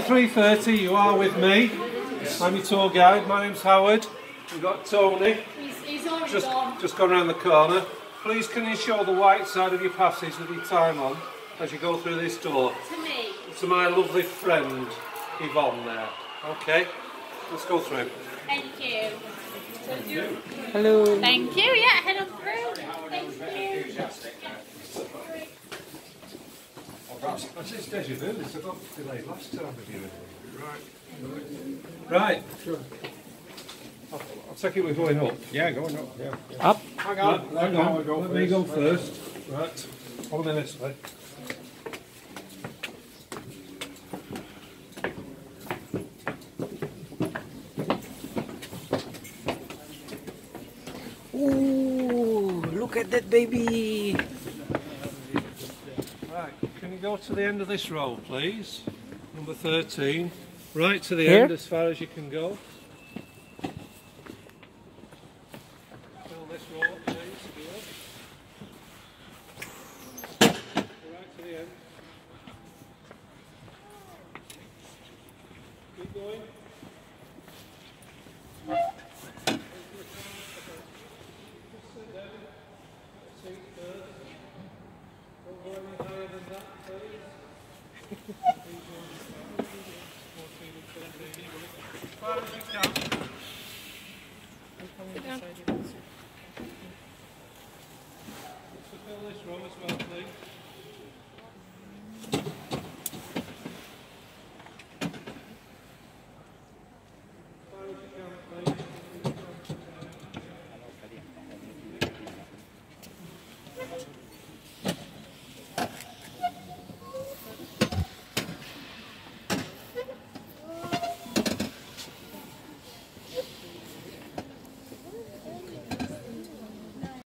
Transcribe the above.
3.30 you are with me. I'm your tour guide. My name's Howard. We've got Tony. He's, he's already Just, gone. just gone around the corner. Please can you show the white side of your passage with your time on as you go through this door To me. to my lovely friend Yvonne there. Okay, let's go through. Thank you. Hello. Thank you. Yeah, head on through. Thank you. Actually, it's deja vu. It's about delayed last time with you. Right. Right. I'll, I'll take it we're going up. Yeah, going up. Yeah. Up. Hang Right, on. hang on. go Let me go first. Right. Follow me this way. Ooh, look at that baby. Right. Can you go to the end of this row, please? Number 13. Right to the Here? end as far as you can go. Fill this row up, please. Right to the end. Keep going. 그냥